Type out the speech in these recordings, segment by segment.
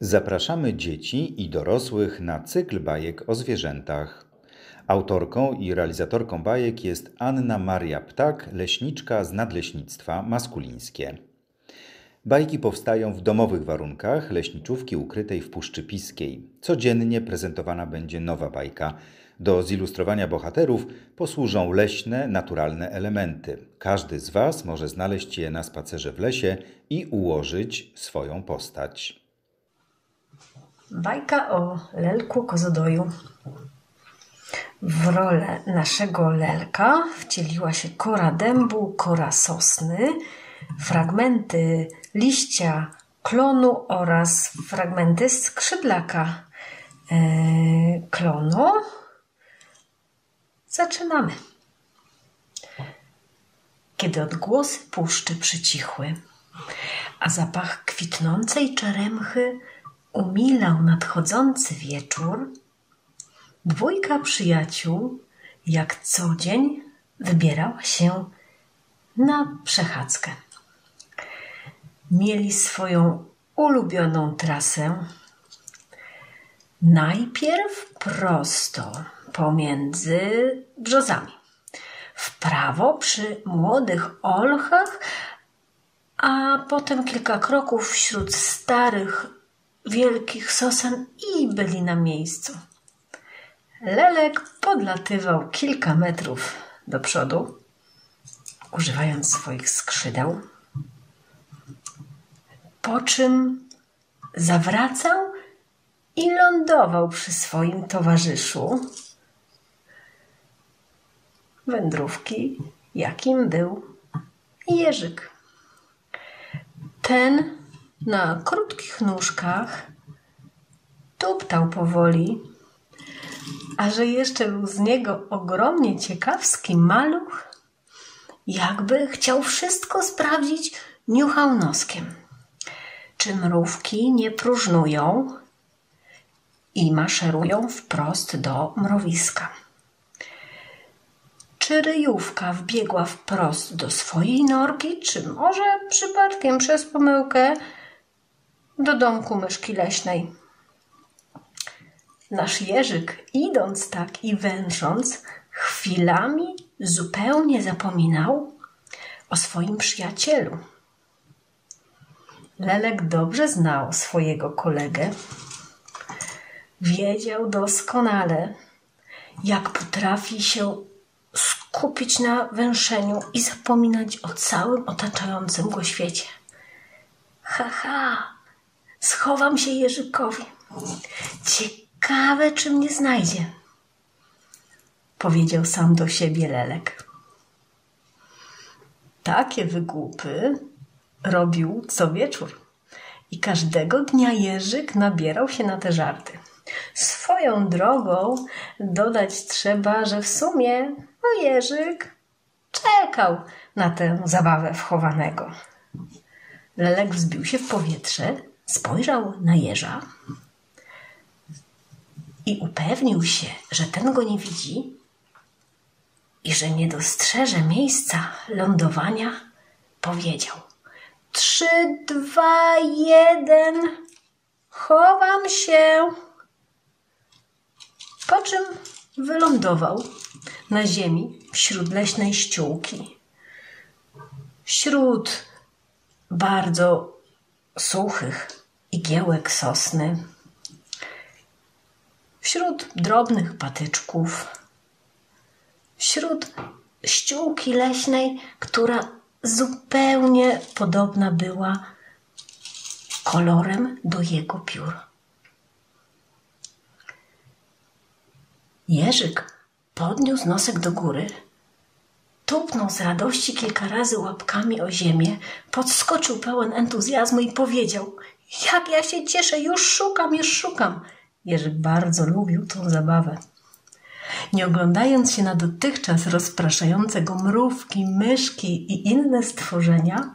Zapraszamy dzieci i dorosłych na cykl bajek o zwierzętach. Autorką i realizatorką bajek jest Anna Maria Ptak, leśniczka z nadleśnictwa maskulińskie. Bajki powstają w domowych warunkach leśniczówki ukrytej w Puszczy Piskiej. Codziennie prezentowana będzie nowa bajka. Do zilustrowania bohaterów posłużą leśne, naturalne elementy. Każdy z Was może znaleźć je na spacerze w lesie i ułożyć swoją postać. Bajka o Lelku Kozodoju. W rolę naszego Lelka wcieliła się kora dębu, kora sosny, fragmenty liścia klonu oraz fragmenty skrzydlaka e, klonu. Zaczynamy. Kiedy odgłosy puszczy przycichły, a zapach kwitnącej czeremchy umilał nadchodzący wieczór, dwójka przyjaciół, jak co dzień, wybierała się na przechadzkę. Mieli swoją ulubioną trasę. Najpierw prosto pomiędzy brzozami, w prawo przy młodych olchach, a potem kilka kroków wśród starych wielkich sosen i byli na miejscu. Lelek podlatywał kilka metrów do przodu, używając swoich skrzydeł, po czym zawracał i lądował przy swoim towarzyszu wędrówki, jakim był Jerzyk. Ten na krótkich nóżkach, tuptał powoli, a że jeszcze był z niego ogromnie ciekawski maluch, jakby chciał wszystko sprawdzić, niuchał noskiem. Czy mrówki nie próżnują i maszerują wprost do mrowiska? Czy ryjówka wbiegła wprost do swojej norki, czy może przypadkiem przez pomyłkę do domku myszki leśnej. Nasz Jerzyk, idąc tak i węsząc, chwilami zupełnie zapominał o swoim przyjacielu. Lelek dobrze znał swojego kolegę. Wiedział doskonale, jak potrafi się skupić na węszeniu i zapominać o całym otaczającym go świecie. Ha, ha, Schowam się Jerzykowi. Ciekawe, czy mnie znajdzie. Powiedział sam do siebie Lelek. Takie wygłupy robił co wieczór. I każdego dnia Jerzyk nabierał się na te żarty. Swoją drogą dodać trzeba, że w sumie no Jerzyk czekał na tę zabawę wchowanego. Lelek wzbił się w powietrze, Spojrzał na jeża i upewnił się, że ten go nie widzi i że nie dostrzeże miejsca lądowania, powiedział: Trzy, dwa, jeden, chowam się. Po czym wylądował na ziemi wśród leśnej ściółki. Wśród bardzo suchych igiełek sosny, wśród drobnych patyczków, wśród ściółki leśnej, która zupełnie podobna była kolorem do jego piór. Jerzyk podniósł nosek do góry Tupnął z radości kilka razy łapkami o ziemię, podskoczył pełen entuzjazmu i powiedział: Jak ja się cieszę, już szukam, już szukam. Jerzyk bardzo lubił tą zabawę. Nie oglądając się na dotychczas rozpraszające go mrówki, myszki i inne stworzenia,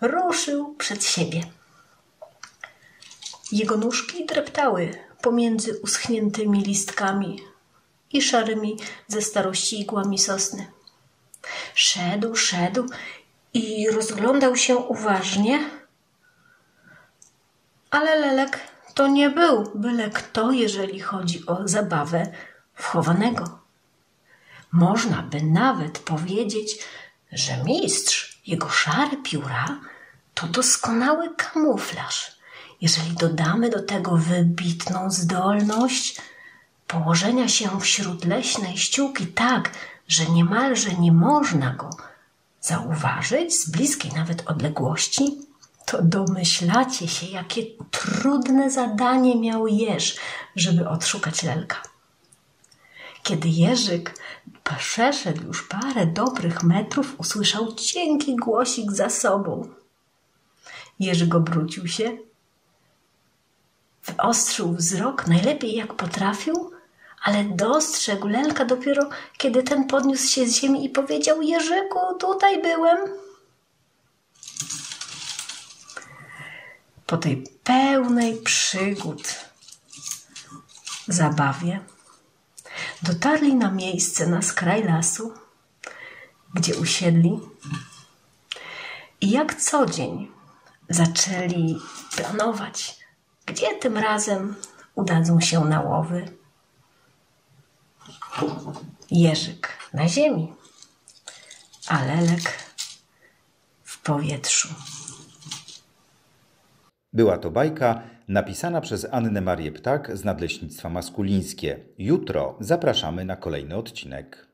ruszył przed siebie. Jego nóżki dreptały pomiędzy uschniętymi listkami i szarymi ze starości igłami sosny. Szedł, szedł i rozglądał się uważnie, Ale Lelek to nie był byle kto, jeżeli chodzi o zabawę wchowanego. Można by nawet powiedzieć, że mistrz, jego szare pióra, to doskonały kamuflaż. Jeżeli dodamy do tego wybitną zdolność położenia się wśród leśnej ściółki tak, że niemalże nie można go zauważyć z bliskiej nawet odległości, to domyślacie się, jakie trudne zadanie miał Jerz, żeby odszukać lelka. Kiedy Jerzyk przeszedł już parę dobrych metrów, usłyszał cienki głosik za sobą. Jerzyk obrócił się, wyostrzył wzrok najlepiej jak potrafił, ale dostrzegł lelka dopiero, kiedy ten podniósł się z ziemi i powiedział: Jerzyku, tutaj byłem. Po tej pełnej przygód zabawie dotarli na miejsce na skraj lasu, gdzie usiedli i jak co dzień zaczęli planować, gdzie tym razem udadzą się na łowy. Jerzyk na ziemi, a lelek w powietrzu. Była to bajka napisana przez Annę Marię Ptak z Nadleśnictwa Maskulińskie. Jutro zapraszamy na kolejny odcinek.